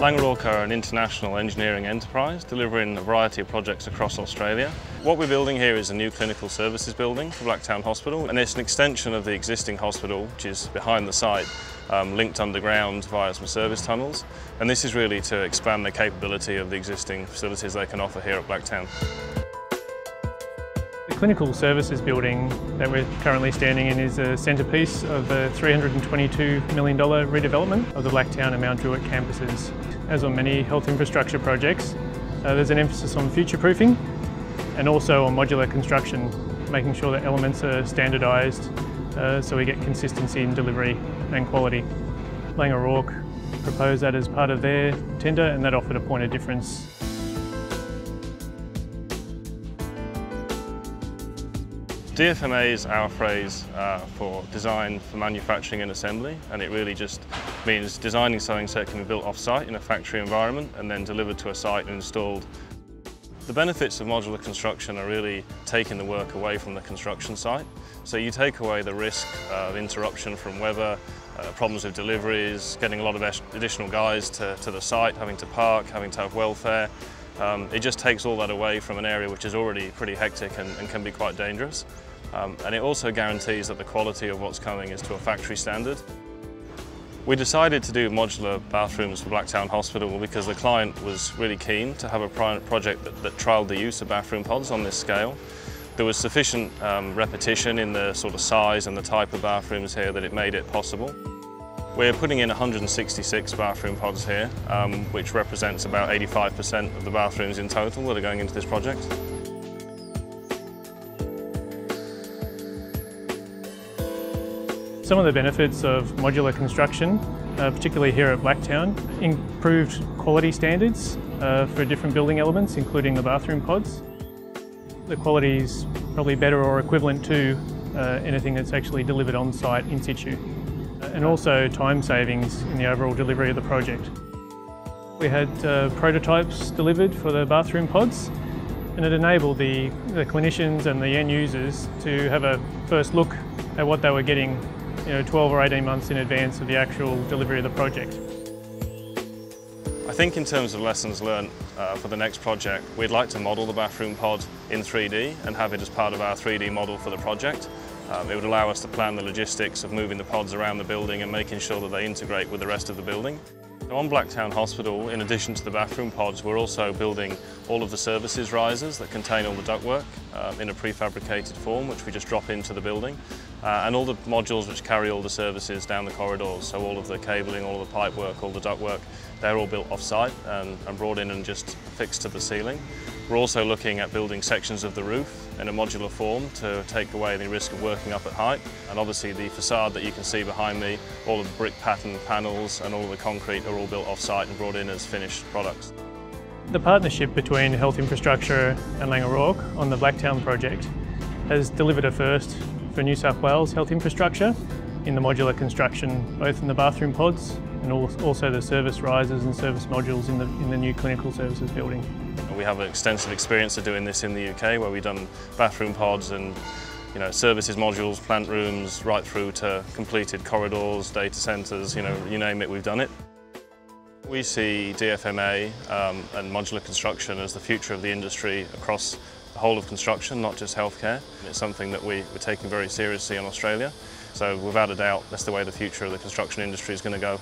O'Rourke are an international engineering enterprise delivering a variety of projects across Australia. What we're building here is a new clinical services building for Blacktown Hospital and it's an extension of the existing hospital which is behind the site um, linked underground via some service tunnels and this is really to expand the capability of the existing facilities they can offer here at Blacktown. Clinical services building that we're currently standing in is a centrepiece of the $322 million redevelopment of the Blacktown and Mount Druitt campuses. As on many health infrastructure projects, uh, there's an emphasis on future proofing and also on modular construction, making sure that elements are standardised uh, so we get consistency in delivery and quality. Laing O'Rourke proposed that as part of their tender and that offered a point of difference DFMA is our phrase uh, for design for manufacturing and assembly and it really just means designing something so it can be built off-site in a factory environment and then delivered to a site and installed. The benefits of modular construction are really taking the work away from the construction site. So you take away the risk of interruption from weather, uh, problems with deliveries, getting a lot of additional guys to, to the site, having to park, having to have welfare. Um, it just takes all that away from an area which is already pretty hectic and, and can be quite dangerous. Um, and it also guarantees that the quality of what's coming is to a factory standard. We decided to do modular bathrooms for Blacktown Hospital because the client was really keen to have a project that, that trialled the use of bathroom pods on this scale. There was sufficient um, repetition in the sort of size and the type of bathrooms here that it made it possible. We're putting in 166 bathroom pods here, um, which represents about 85% of the bathrooms in total that are going into this project. Some of the benefits of modular construction, uh, particularly here at Blacktown, improved quality standards uh, for different building elements, including the bathroom pods. The quality is probably better or equivalent to uh, anything that's actually delivered on site in situ. Uh, and also time savings in the overall delivery of the project. We had uh, prototypes delivered for the bathroom pods and it enabled the, the clinicians and the end users to have a first look at what they were getting you know, 12 or 18 months in advance of the actual delivery of the project. I think in terms of lessons learned uh, for the next project, we'd like to model the bathroom pod in 3D and have it as part of our 3D model for the project. Um, it would allow us to plan the logistics of moving the pods around the building and making sure that they integrate with the rest of the building. On Blacktown Hospital, in addition to the bathroom pods, we're also building all of the services risers that contain all the ductwork um, in a prefabricated form, which we just drop into the building, uh, and all the modules which carry all the services down the corridors, so all of the cabling, all of the pipe work, all the ductwork, they're all built off-site and, and brought in and just fixed to the ceiling. We're also looking at building sections of the roof in a modular form to take away the risk of working up at height. And obviously the facade that you can see behind me, all of the brick pattern panels and all of the concrete are all built off-site and brought in as finished products. The partnership between Health Infrastructure and Laing O'Rourke on the Blacktown project has delivered a first for New South Wales Health Infrastructure in the modular construction, both in the bathroom pods and also the service risers and service modules in the, in the new clinical services building. We have an extensive experience of doing this in the UK where we've done bathroom pods and you know, services modules, plant rooms, right through to completed corridors, data centres, you know, you name it, we've done it. We see DFMA um, and modular construction as the future of the industry across the whole of construction, not just healthcare. It's something that we, we're taking very seriously in Australia. So without a doubt, that's the way the future of the construction industry is going to go.